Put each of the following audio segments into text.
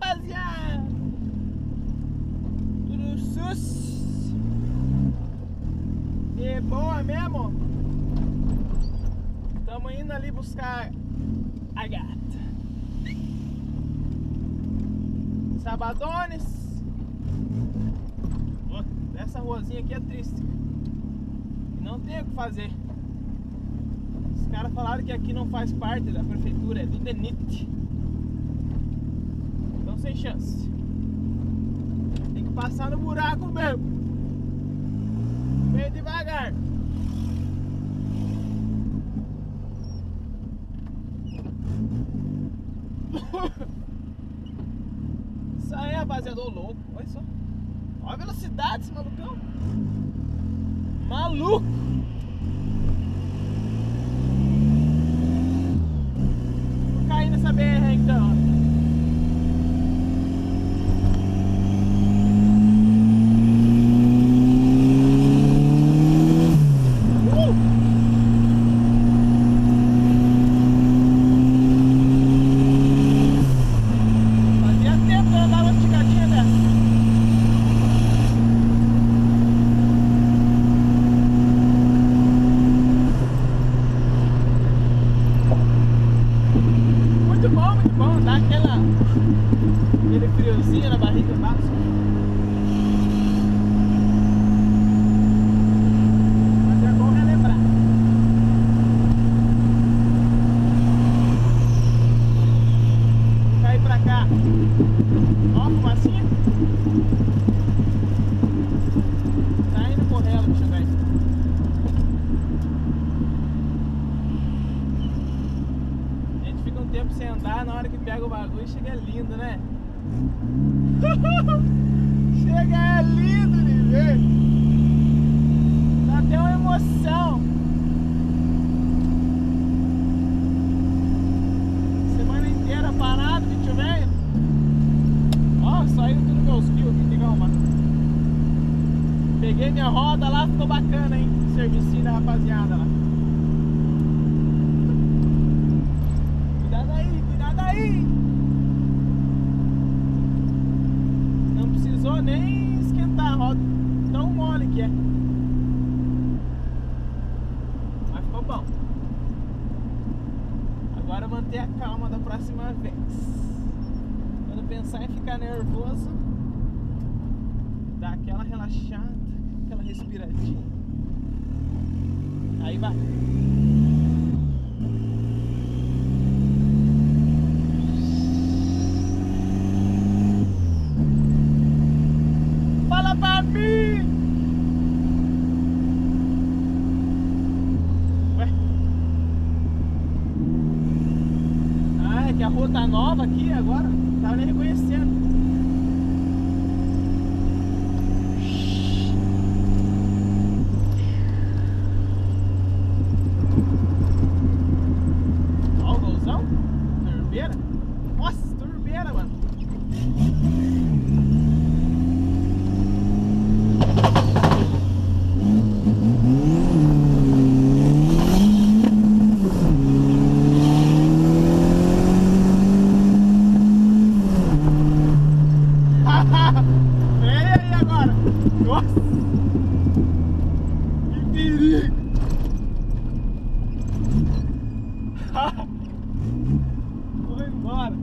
rapaziada! Tudo sus! E boa mesmo? Estamos indo ali buscar a gata. Sabadones. Essa ruazinha aqui é triste. Não tem o que fazer. Os caras falaram que aqui não faz parte da prefeitura, é do DENIT. Sem chance. Tem que passar no buraco mesmo. Bem devagar. Isso aí, rapaziada, ô louco. Olha só. Olha a velocidade desse malucão. Maluco! Bom, muito bom. Dá aquela, aquele friozinho na barriga embaixo. Mas é bom relembrar. Vou cair pra cá. Ó, a fumacinha. Tá indo correndo, deixa eu ver. A gente fica um tempo sem andar, na hora que pega o bagulho chega lindo, né? chega lindo de ver. Dá até uma emoção. Semana inteira parado, bicho velho. Ó, saiu tudo meus fios aqui. Peguei minha roda lá, ficou bacana, hein? Servicinho da rapaziada lá. Cuidado aí, cuidado aí! Não nem esquentar a roda, tão mole que é. Mas ficou bom. Agora manter a calma da próxima vez. Quando pensar em ficar nervoso, dá aquela relaxada, aquela respiradinha. Aí vai. Que a rua tá nova aqui agora. Tava nem reconhecendo. Ó o golzão. Turbeira. Nossa, turbeira, mano. Freia aí agora. Nossa. Que perigo. Vou embora.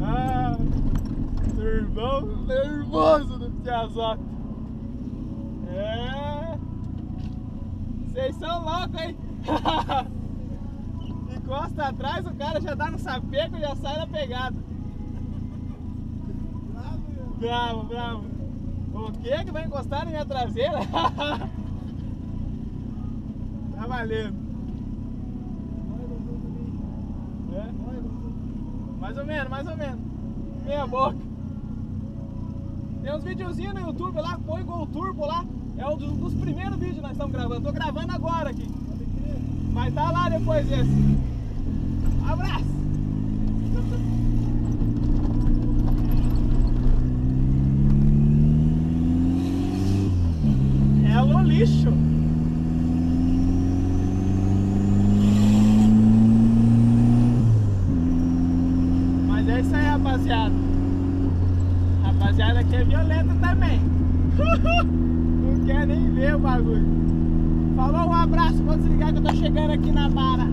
ah, meu irmão nervoso do Piazotto. É. Vocês são loucos, hein? Encosta atrás, o cara já dá no sapeco e já sai na pegada. Bravo, bravo. O que que vai encostar na minha traseira? valendo. É? Mais ou menos, mais ou menos. Meia boca. Tem uns videozinhos no YouTube lá, põe Gol Turbo lá. É um dos, dos primeiros vídeos que nós estamos gravando. Tô gravando agora aqui. Mas tá lá depois esse. Abraço! É no lixo. isso aí, rapaziada. Rapaziada aqui é violenta também. Não quer nem ver o bagulho. Falou, um abraço, vou desligar que eu tô chegando aqui na bara.